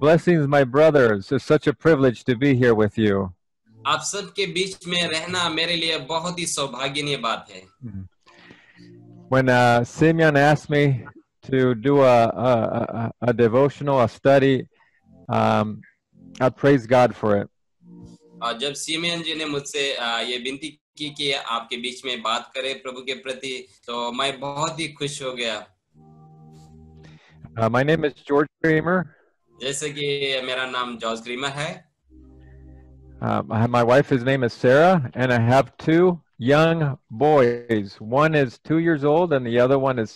Blessings, my brothers. It's such a privilege to be here with you. आप सबके बीच में रहना मेरे लिए बहुत ही सौभाग्यनीय बात है When uh, Simeon asked me to do a, a, a, a devotional, a study, um, I praise God for it. और जब सीमेन जी ने मुझसे आ, ये विनती की कि आपके बीच में बात करें प्रभु के प्रति तो मैं बहुत ही खुश हो गया Uh, my name is George Kramer. जैसे कि मेरा नाम जॉर्ज क्रीमर है Um, I have, my wife, his name is Sarah, and I have two young boys. One is two years old, and the other one is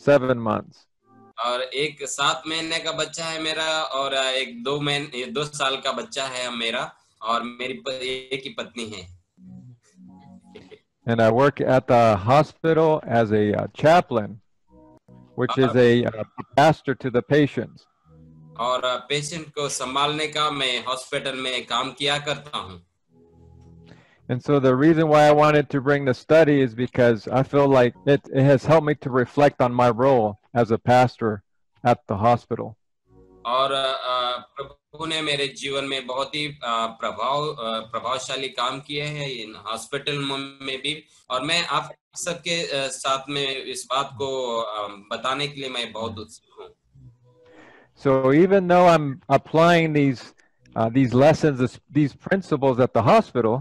seven months. और एक सात महीने का बच्चा है मेरा और एक दो महीने दो साल का बच्चा है मेरा और मेरी प- एक ही पत्नी है And I work at the hospital as a uh, chaplain, which is a uh, pastor to the patients. और पेशेंट को संभालने का मैं हॉस्पिटल में काम किया करता हूँ And so the reason why I wanted to bring the study is because I feel like it, it has helped me to reflect on my role as a pastor at the hospital. और अ, प्रभु ने मेरे जीवन में बहुत ही अ, प्रभाव अ, प्रभावशाली काम किए हैं इन हॉस्पिटल में भी और मैं आप सबके अ, साथ में इस बात को अ, बताने के लिए मैं बहुत उत्सुक हूँ So even though I'm applying these uh, these lessons, this, these principles at the hospital,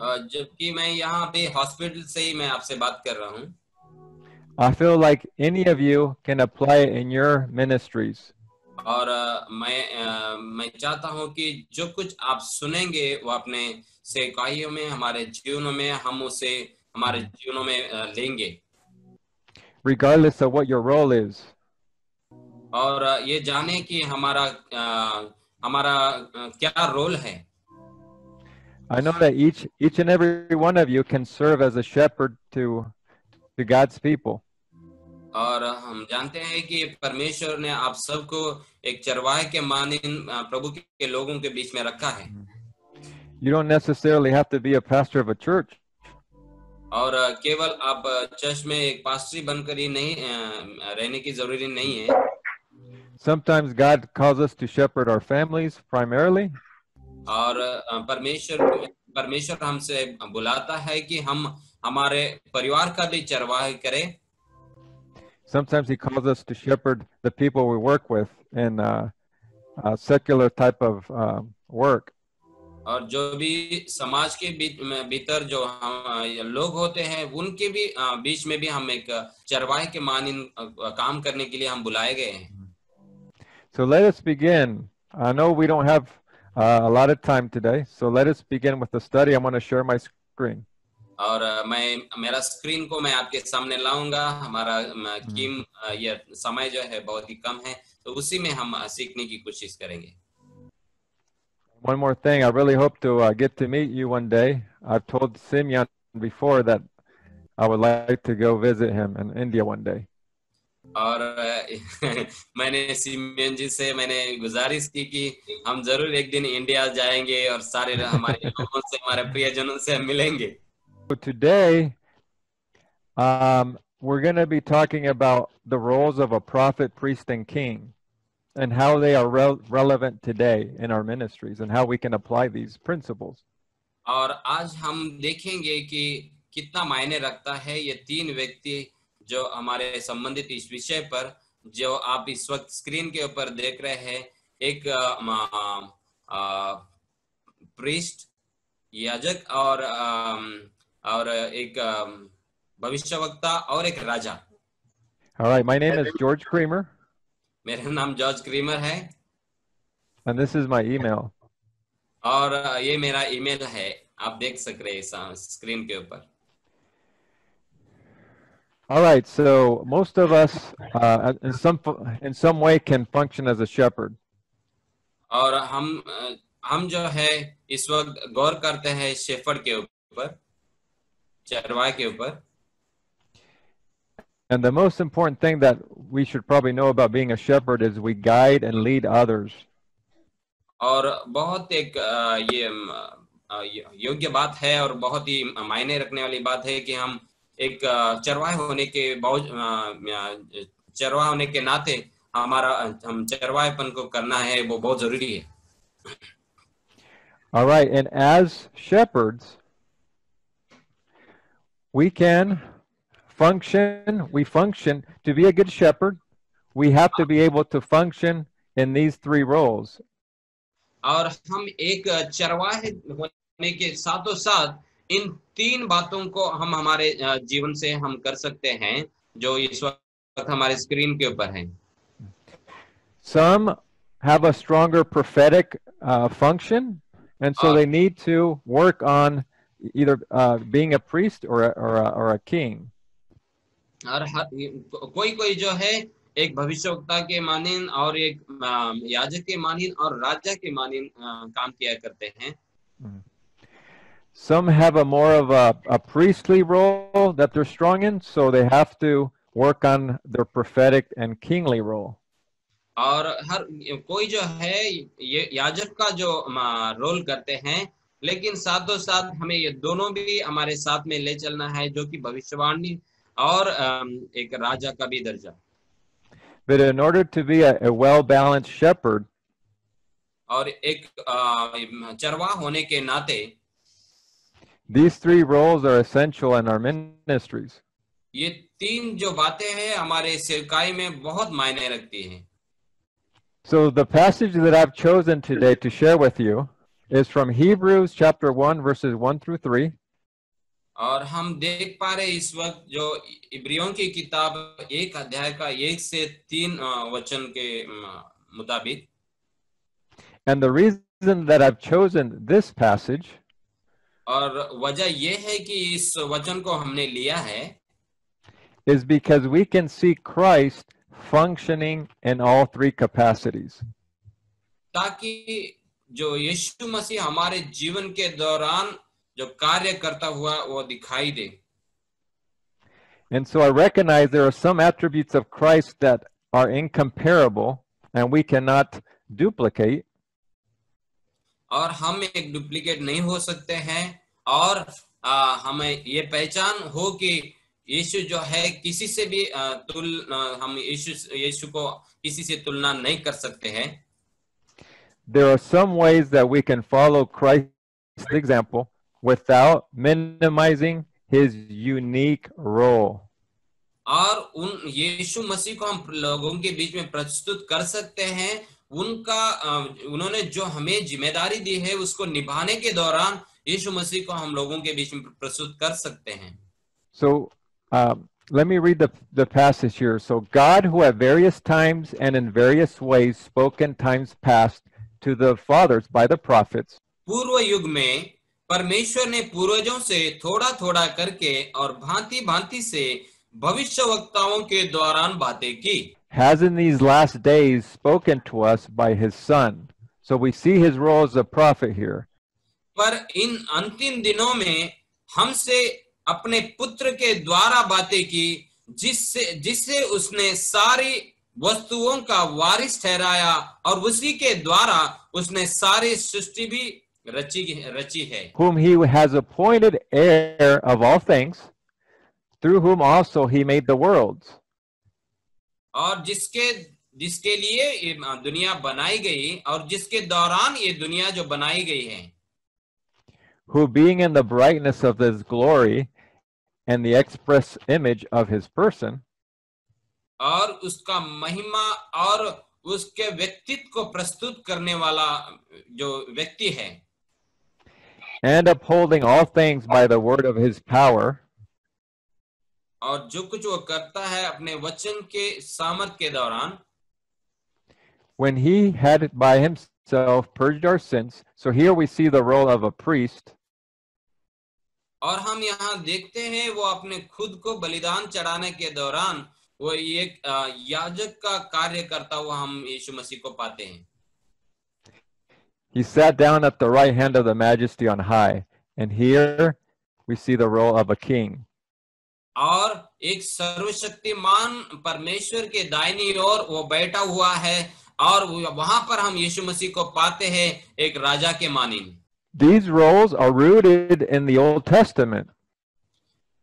अ, जबकि मैं यहाँ पे हॉस्पिटल से ही मैं आपसे बात कर रहा हूँ I feel like any of you can apply it in your ministries. और अ, मैं अ, मैं चाहता हूँ कि जो कुछ आप सुनेंगे वो अपने सेवकाइयों में हमारे जीवनों में हम उसे हमारे जीवनों में अ, लेंगे regardless of what your role is. और ये जाने कि हमारा अ, हमारा क्या रोल है I know that each each and every one of you can serve as a shepherd to to God's people. और हम जानते हैं कि परमेश्वर ने आप सबको एक चरवाहे के मानिन प्रभु के लोगों के बीच में रखा है You don't necessarily have to be a pastor of a church. और केवल आप चर्च में एक पास्टरी बनकर ही नहीं रहने की ज़रूरी नहीं है Sometimes God calls us to shepherd our families primarily, और अ, परमेश्वर परमेश्वर हमसे बुलाता है कि हम हमारे परिवार का भी चरवाहे करें Sometimes He calls us to shepherd the people we work with in uh, uh, secular type of um, work. और जो भी समाज के बीच में भीतर जो हम अ, लोग होते हैं उनके भी अ, बीच में भी हम एक चरवाहे के मानिन अ, काम करने के लिए हम बुलाए गए हैं So let us begin. I know we don't have uh, a lot of time today, so let us begin with the study. I'm going to share my screen. और अ, मैं मेरा स्क्रीन को मैं आपके सामने लाऊंगा हमारा अ, कीम अ, ये समय जो है बहुत ही कम है तो उसी में हम अ, सीखने की कोशिश करेंगे One more thing, I really hope to uh, get to meet you one day. I've told Simeon before that I would like to go visit him in India one day. और मैंने सीमेन जी से मैंने गुजारिश की कि हम ज़रूर एक दिन इंडिया जाएँगे और सारे हमारे लोगों से हमारे प्रियजनों से मिलेंगे So today, um, we're going to be talking about the roles of a prophet, priest, and king, and how they are rel- relevant today in our ministries, and how we can apply these principles. और आज हम देखेंगे कि कितना मायने रखता है ये तीन व्यक्ति जो हमारे संबंधित इस विषय पर जो आप इस वक्त स्क्रीन के ऊपर देख रहे हैं एक प्रिस्ट याजक और अम, और एक अम, भविष्यवक्ता और एक राजा। All right, my name is George Creamer, मेरा नाम जॉर्ज क्रीमर है। And this is my email. और ये मेरा ईमेल है। आप देख सक रहे हैं स्क्रीन के ऊपर। All right, so most of us, uh, in some in some way, can function as a shepherd. और हम अ, हम जो है इस वक्त गौर करते हैं शेफर्ड के ऊपर चरवाहे के ऊपर And the most important thing that we should probably know about being a shepherd is we guide and lead others. और बहुत एक अ, ये अम, अ, योग्य बात है और बहुत ही मायने रखने वाली बात है कि हम एक चरवाहे होने के बहुत अ, होने के नाते हमारा हम चरवाहेपन को करना है वो बहुत ज़रूरी है All right, and as shepherds, we can function, we function to be a good shepherd. We have to be able to function in these three roles. और हम एक चरवाहे होने के साथों साथ इन तीन बातों को हम हमारे जीवन से हम कर सकते हैं जो इस वक्त हमारे स्क्रीन के ऊपर है Some have a stronger prophetic uh, function, and so Ah. they need to work on either uh, being a priest or a, or a, or a king. और कोई कोई जो है एक भविष्यवक्ता के मानिन और एक याजक के मानिन और राजा के मानिन काम किया करते हैं Some have a more of a, a priestly role that they're strong in, so they have to work on their prophetic and kingly role. और हर कोई जो है ये याजक का जो अ, रोल करते हैं लेकिन साथों साथ हमें ये दोनों भी हमारे साथ में ले चलना है जो कि भविष्यवाणी और अम, एक राजा का भी दर्जा But in order to be a, a well balanced shepherd, और एक अ, चरवाह होने के नाते these three roles are essential in our ministries. ये तीन जो बातें हैं हमारे सेवकाई में बहुत मायने रखती हैं So the passage that I've chosen today to share with you is from Hebrews chapter 1, verses 1 through 3. और हम देख पा रहे इस वक्त जो इब्रियों की किताब एक अध्याय का एक से तीन अ, वचन के अ, मुताबिक And the reason that I've chosen this passage और वजह यह है कि इस वचन को हमने लिया है is because we can see Christ functioning in all three capacities. ताकि जो यीशु मसीह हमारे जीवन के दौरान जो कार्य करता हुआ वो दिखाई दे And so I recognize there are some attributes of Christ that are incomparable and we cannot duplicate. और हम एक डुप्लीकेट नहीं हो सकते हैं और आ, हमें ये पहचान हो कि यीशु जो है किसी से भी आ, तुल आ, हम यीशु यीशु को किसी से तुलना नहीं कर सकते हैं There are some ways that we can follow Christ's example without minimizing his unique role. और उन यीशु मसीह को हम लोगों के बीच में प्रस्तुत कर सकते हैं उनका उन्होंने जो हमें ज़िम्मेदारी दी है उसको निभाने के दौरान यीशु मसीह को हम लोगों के बीच में प्रस्तुत कर सकते हैं So um, let me read the, the passage here. So God, who at various times and in various ways spoke in times past to the fathers by the prophets, पूर्व युग में परमेश्वर ने पूर्वजों से थोड़ा थोड़ा करके और भांति भांति से भविष्य वक्ताओं के दौरान बातें की has in these last days spoken to us by his Son. So we see his role as a prophet here. पर इन अंतिम दिनों में हमसे अपने पुत्र के द्वारा बातें की जिससे जिससे उसने सारी वस्तुओं का वारिस ठहराया और उसी के द्वारा उसने सारी सृष्टि भी रची रची है whom he has appointed heir of all things, through whom also he made the worlds. और जिसके जिसके लिए ये दुनिया बनाई गई और जिसके दौरान ये दुनिया जो बनाई गई है who being in the brightness of his glory and the express image of his person, और उसका महिमा और उसके व्यक्तित्व को प्रस्तुत करने वाला जो व्यक्ति है and upholding all things by the word of his power, और जो कुछ वो करता है अपने वचन के सामर्थ के दौरान when he had by himself purged our sins. So here we see the role of a priest, और हम यहाँ देखते हैं वो अपने खुद को बलिदान चढ़ाने के दौरान वो एक अ, याजक का कार्य करता हुआ हम यीशु मसीह को पाते हैं he sat down at the right hand of the majesty on high. And here we see the role of a king. और एक सर्वशक्तिमान परमेश्वर के दाहिनी ओर वो बैठा हुआ है और वहाँ पर हम यीशु मसीह को पाते हैं एक राजा के मानिन These roles are rooted in the Old Testament.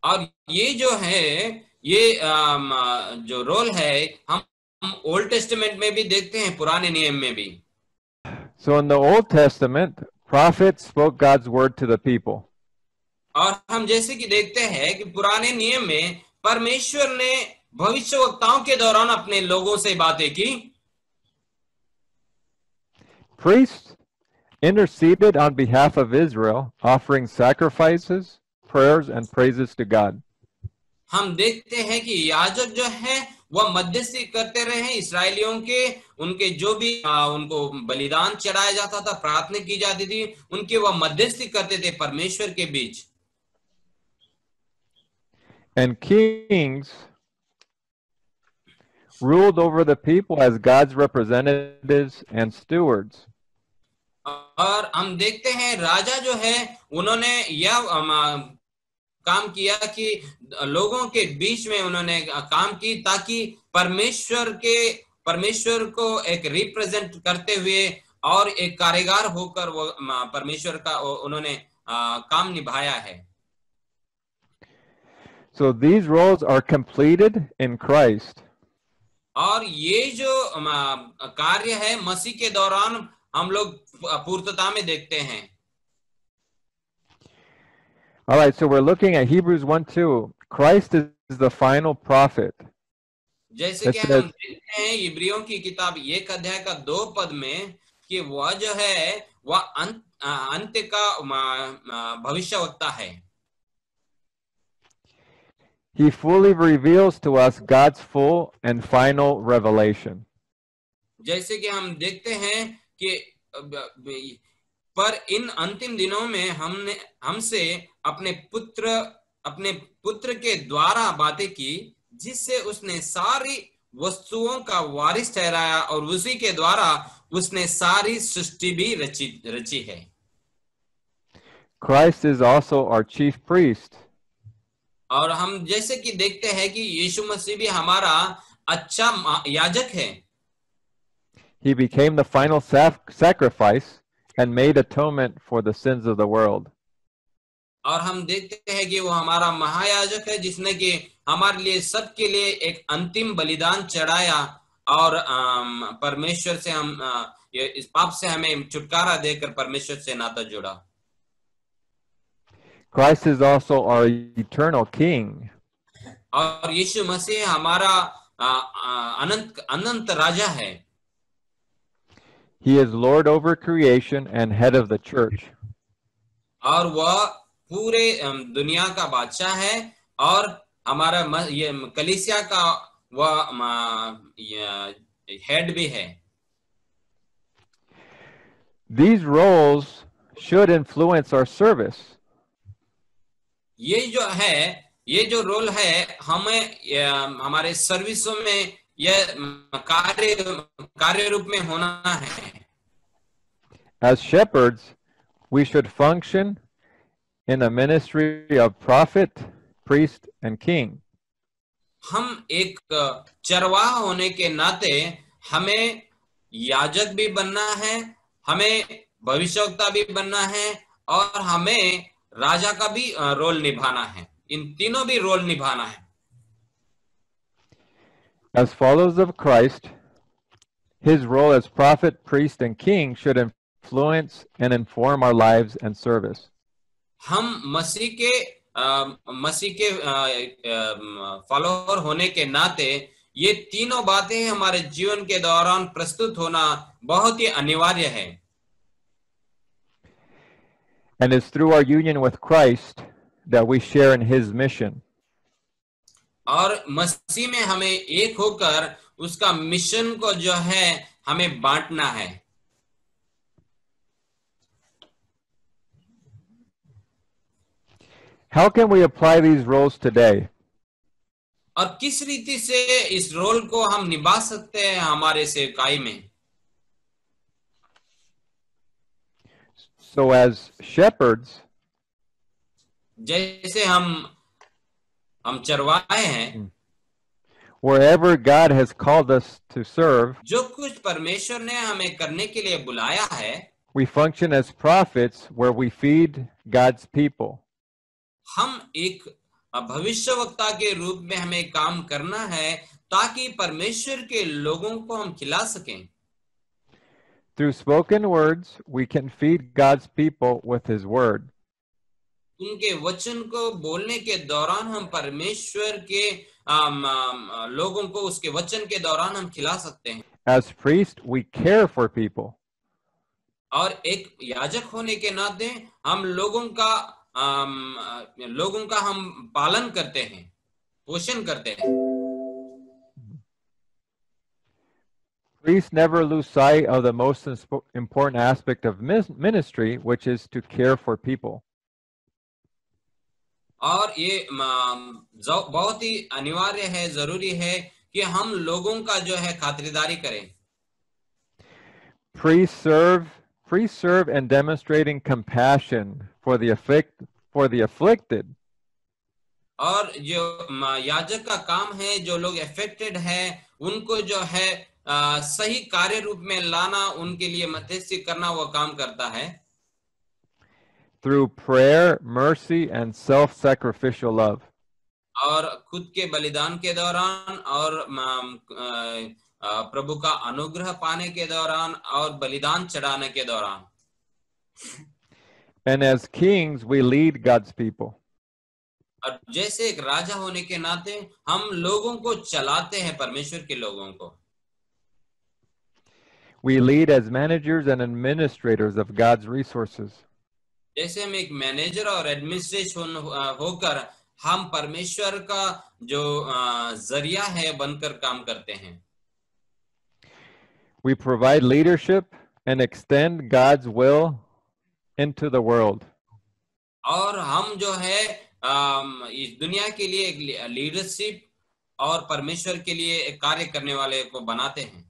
और ये जो है ये जो रोल है हम हम ओल्ड टेस्टमेंट में भी देखते हैं पुराने नियम में भी So in the Old Testament, prophets spoke God's word to the people. और हम जैसे कि देखते हैं कि पुराने नियम में परमेश्वर ने भविष्यवक्ताओं के दौरान अपने लोगों से बातें की। Priests interceded on behalf of Israel, offering sacrifices, prayers, and praises to God. हम देखते हैं कि याजक जो है वह मध्यस्थी करते रहे हैं इसराइलियों के। उनके जो भी आ, उनको बलिदान चढ़ाया जाता था प्रार्थना की जाती थी उनके वह मध्यस्थी करते थे परमेश्वर के बीच। And kings ruled over the people as God's representatives and stewards. और हम देखते हैं राजा जो है, उन्होंने यह काम किया कि लोगों के बीच में उन्होंने काम की ताकि परमेश्वर के, परमेश्वर को एक रिप्रेजेंट करते हुए और एक कारीगर होकर वो परमेश्वर का उन्होंने काम निभाया है So these roles are completed in Christ. और ये जो अम, कार्य है मसीह के दौरान हम लोग पूर्तता में देखते हैं All right, so we're looking at Hebrews 1 2. Christ is the final prophet. जैसे कि अच्छा। हम देखते हैं इब्रियों की किताब एक अध्याय का दो पद में कि वह जो है वह अंत अ, अंत्य का भविष्य वक्ता है He fully reveals to us God's full and final revelation. जैसे कि हम देखते हैं कि अ, ब- ब- पर इन अंतिम दिनों में हमने हमसे अपने पुत्र अपने पुत्र के द्वारा बातें की जिससे उसने सारी वस्तुओं का वारिस ठहराया और उसी के द्वारा उसने सारी सृष्टि भी रची रची है Christ is also our chief priest. और हम जैसे कि देखते हैं कि यीशु मसीह भी हमारा अच्छा याजक है He became the final sacrifice and made atonement for the sins of the world. और हम देखते हैं कि वो हमारा महायाजक है जिसने कि हमारे लिए सबके लिए एक अंतिम बलिदान चढ़ाया और परमेश्वर से हम इस पाप से हमें छुटकारा देकर परमेश्वर से नाता जोड़ा Christ is also our eternal king. और यीशु मसीह हमारा अ, अ, अनंत अनंत राजा है He is Lord over creation and head of the church. और वह पूरे अम, दुनिया का बादशाह है और हमारा म- ये कलिसिया का वह अम, ये हेड भी है These roles should influence our service. ये जो है ये जो रोल है हमें हमारे सर्विसों में यह कार्य कार्य रूप में होना है As shepherds, we should function in a ministry of prophet, priest, and king. हम एक चरवाह होने के नाते हमें याजक भी बनना है हमें भविष्यवक्ता भी बनना है और हमें राजा का भी रोल निभाना है इन तीनों भी रोल निभाना है As followers of Christ, his role as prophet, priest, and king should influence and inform our lives and service. हम मसीह के अ, मसीह के फॉलोअर होने के नाते ये तीनों बातें हमारे जीवन के दौरान प्रस्तुत होना बहुत ही अनिवार्य है And it's through our union with Christ that we share in his mission. और मसीह में हमें एक होकर उसका मिशन को जो है हमें बांटना है How can we apply these roles today? और किस रीति से इस रोल को हम निभा सकते हैं हमारे सेवकाई में So, as shepherds, जैसे हम हम चरवाए हैं wherever God has called us to serve, जो कुछ परमेश्वर ने हमें करने के लिए बुलाया है we function as prophets where we feed God's people. हम एक भविष्यवक्ता के रूप में हमें काम करना है ताकि परमेश्वर के लोगों को हम खिला सकें Through spoken words, we can feed God's people with His Word. उनके वचन को बोलने के दौरान हम परमेश्वर के आम, आम, लोगों को उसके वचन के दौरान हम खिला सकते हैं As priests, we care for people. और एक याजक होने के नाते हम लोगों का आम, लोगों का हम पालन करते हैं पोषण करते हैं Priests never lose sight of the most inspo- important aspect of mis- ministry, which is to care for people. और ये म, जो- बहुत ही अनिवार्य है जरूरी है कि हम लोगों का जो है खातिरदारी करें Priests serve, priests serve in demonstrating compassion for the afflict, for the afflicted, और जो म, याजक का काम है जो लोग अफेक्टेड है उनको जो है आ, सही कार्य रूप में लाना उनके लिए मध्यस्थी करना वो काम करता है through prayer, mercy, and self-sacrificial love. और खुद के बलिदान के दौरान और प्रभु का अनुग्रह पाने के दौरान और बलिदान चढ़ाने के दौरान And as kings, we lead God's people. और जैसे एक राजा होने के नाते हम लोगों को चलाते हैं परमेश्वर के लोगों को We lead as managers and administrators of God's resources. जैसे हम एक मैनेजर और एडमिनिस्ट्रेशन होकर हम परमेश्वर का जो अ, जरिया है बनकर काम करते हैं We provide leadership and extend God's will into the world. और हम जो है अम, इस दुनिया के लिए एक लीडरशिप और परमेश्वर के लिए एक कार्य करने वाले को बनाते हैं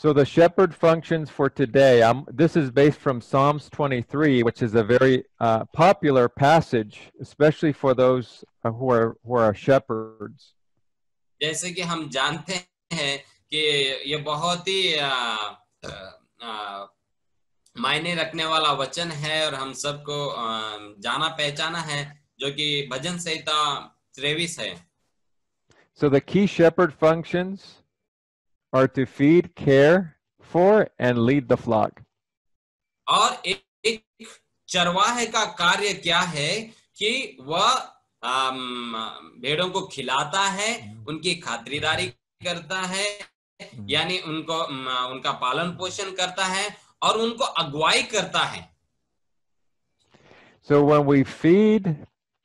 So the shepherd functions for today. Um, this is based from Psalms 23, which is a very uh, popular passage, especially for those uh, who are who are shepherds. जैसे कि हम जानते हैं कि ये बहुत ही अ, अ, मायने रखने वाला वचन है और हम सबको अ, जाना पहचाना है जो कि भजन संहिता त्रेविस है So the key shepherd functions are to feed, care for, and lead the flock. और एक, एक चरवाहे का कार्य क्या है कि वह अम, भेड़ों को खिलाता है उनकी खातिरदारी करता है यानी उनको अम, उनका पालन पोषण करता है और उनको अगुवाई करता है So when we feed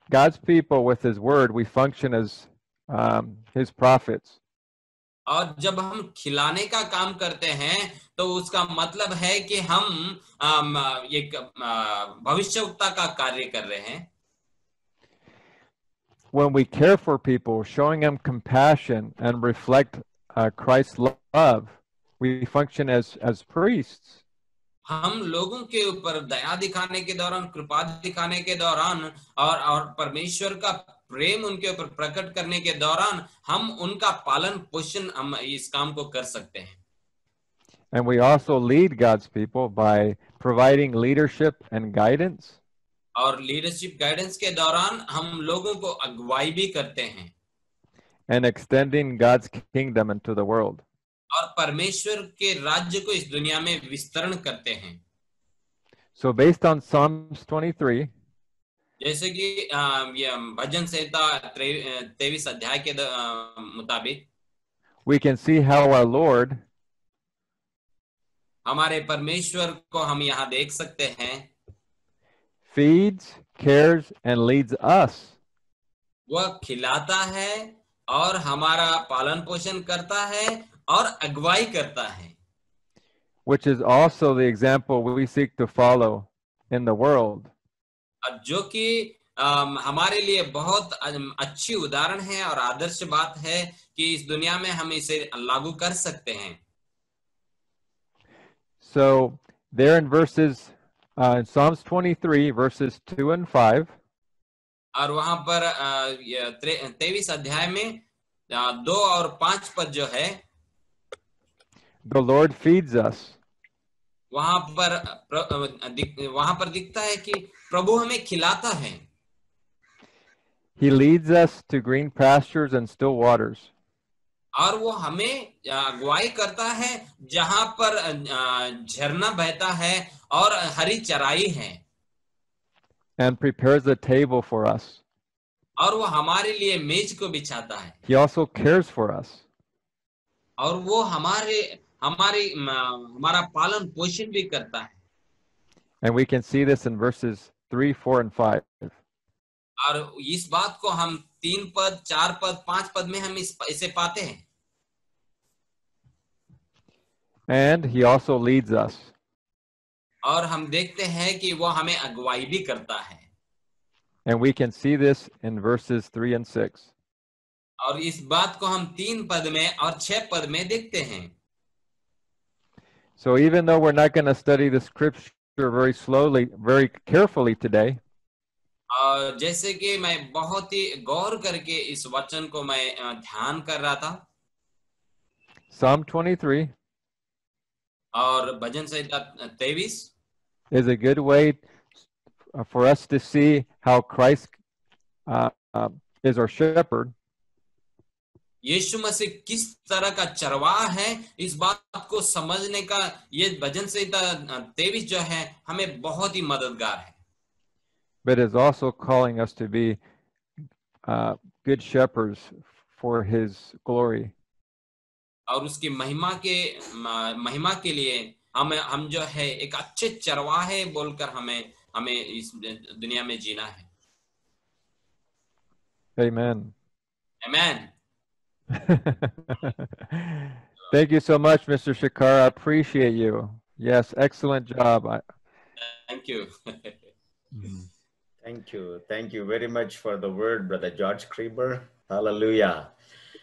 God's people with His word, we function as um, His prophets. और जब हम खिलाने का काम करते हैं तो उसका मतलब है कि हम एक अ, भविष्यवक्ता का कार्य कर रहे हैं When we care for people, showing them compassion and reflect uh, Christ's love, we function as as priests. हम लोगों के ऊपर दया दिखाने के दौरान कृपा दिखाने के दौरान और और परमेश्वर का प्रेम उनके ऊपर प्रकट करने के दौरान हम उनका पालन पोषण हम इस काम को कर सकते हैं And we also lead God's people by providing leadership and guidance. और लीडरशिप गाइडेंस के दौरान हम लोगों को अगुवाई भी करते हैं and extending God's kingdom into the world. और परमेश्वर के राज्य को इस दुनिया में विस्तरण करते हैं So, based on Psalms 23, जैसे कि ये भजन संहिता तेवीस अध्याय के मुताबिक। We can see how our lord हमारे परमेश्वर को हम यहाँ देख सकते हैं। Feeds cares and leads us वह खिलाता है और हमारा पालन पोषण करता है और अगुवाई करता है। Which is also the example we seek to follow in the world. जो कि हमारे लिए बहुत अच्छी उदाहरण है और आदर्श बात है कि इस दुनिया में हम इसे लागू कर सकते हैं So, there in verses, uh, in Psalms 23, verses 2 and 5, और वहाँ पर तेईस अध्याय में दो और पाँच पद जो है the Lord feeds us. वहाँ पर प्र- वहाँ पर दिखता है कि प्रभु हमें खिलाता है He leads us to green pastures and still waters. और वो हमें अगुवाई करता है जहाँ पर झरना बहता है और हरी चराई है and prepares a table for us. और वो हमारे लिए मेज को बिछाता है He also cares for us. और वो हमारे हमारे हमारा पालन पोषण भी करता है And we can see this in verses 3, 4, and 5. और इस बात को हम तीन पद चार पद पाँच पद में हम इस इसे पाते हैं And he also leads us. और हम देखते हैं कि वो हमें अगुवाई भी करता है And we can see this in verses 3 and 6. और इस बात को हम तीन पद में और छह पद में देखते हैं So even though we're not going to study the scripture very slowly, very carefully today, और जैसे कि मैं बहुत ही गौर करके इस वचन को मैं ध्यान कर रहा था Psalm 23 और भजन संहिता तेईस is a good way for us to see how Christ uh, uh, is our shepherd. यीशु मसीह किस तरह का चरवाह है इस बात को समझने का ये भजन संहिता तेईस जो है हमें बहुत ही मददगार है But is also calling us to be uh, good shepherds for His glory. और उसकी महिमा के महिमा के लिए हम हम जो है एक अच्छे चरवाहे बोलकर हमें हमें इस दुनिया में जीना है Amen. Amen. Thank you so much, Mr. Shakar. I appreciate you. Yes, excellent job. I... Thank you. Thank you. Thank you very much for the word, Brother George Kreber. Hallelujah.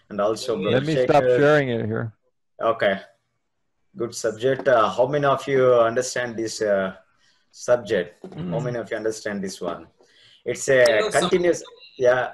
And also, Brother let me Shaker. stop sharing it here. Okay. Good subject. Uh, how many of you understand this uh, subject? How many of you understand this one? It's a Hello, continuous, yeah.